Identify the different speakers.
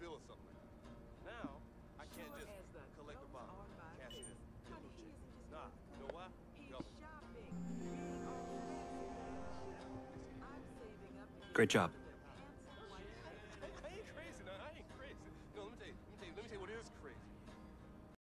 Speaker 1: bill or something. Now, I can't just collect
Speaker 2: the
Speaker 1: cash it in. Nah, you know why? Government.
Speaker 3: Great job.